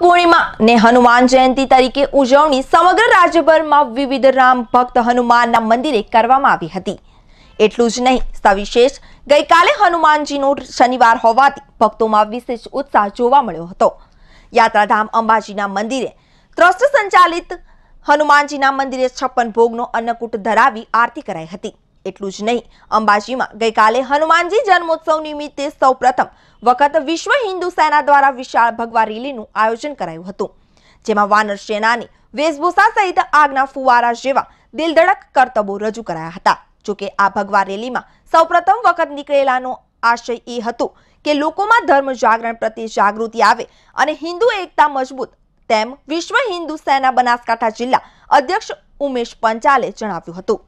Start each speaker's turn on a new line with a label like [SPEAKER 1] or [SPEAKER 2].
[SPEAKER 1] પૂર્ણિમા ને હનુમાન જયંતિ તરીકે ઉજવણી સમગ્ર રાજ્યભરમાં વિવિધ રામ ભક્ત હનુમાનના મંદિરે કરવામાં આવી હતી. એટલું જ નહીં, સવિશેષ, ગઈકાલે હનુમાનજીનો શનિવાર હોવાથી ભક્તોમાં વિશેષ ઉત્સાહ જોવા મળ્યો હતો. યાત્રાધામ અંબાજીના મંદિરે ટ્રસ્ટ સંચાલિત હનુમાનજીના મંદિરે છપ્પન ભોગનો અન્નકૂટ ધરાવી આરતી કરાઈ હતી. એટલું જ નહીં. અંબાજીમાં ગઈકાલે હનુમાનજી જન્મોત્સવ નિમિત્તે સૌપ્રથમ વખત વિશ્વ હિન્દુ સેના દ્વારા વિશાળ ભગવા રેલીનું આયોજન કરાયું હતું. જેમાં વાનર સેનાની વેશભૂષા સહિત આગના ફુવારા જેવા દિલધડક કરતબો રજૂ કરાયા હતા. જોકે આ ભગવા રેલીમાં સૌપ્રથમ વખત નીકળેલાનો આશય એ હતો કે લોકોમાં ધર્મ જાગરણ પ્રત્યે જાગૃતિ આવે અને હિન્દુ એકતા મજબૂત તેમ વિશ્વ હિન્દુ સેના બનાસકાંઠા જિલ્લા અધ્યક્ષ ઉમેશ પંચાલે જણાવ્યું હતું.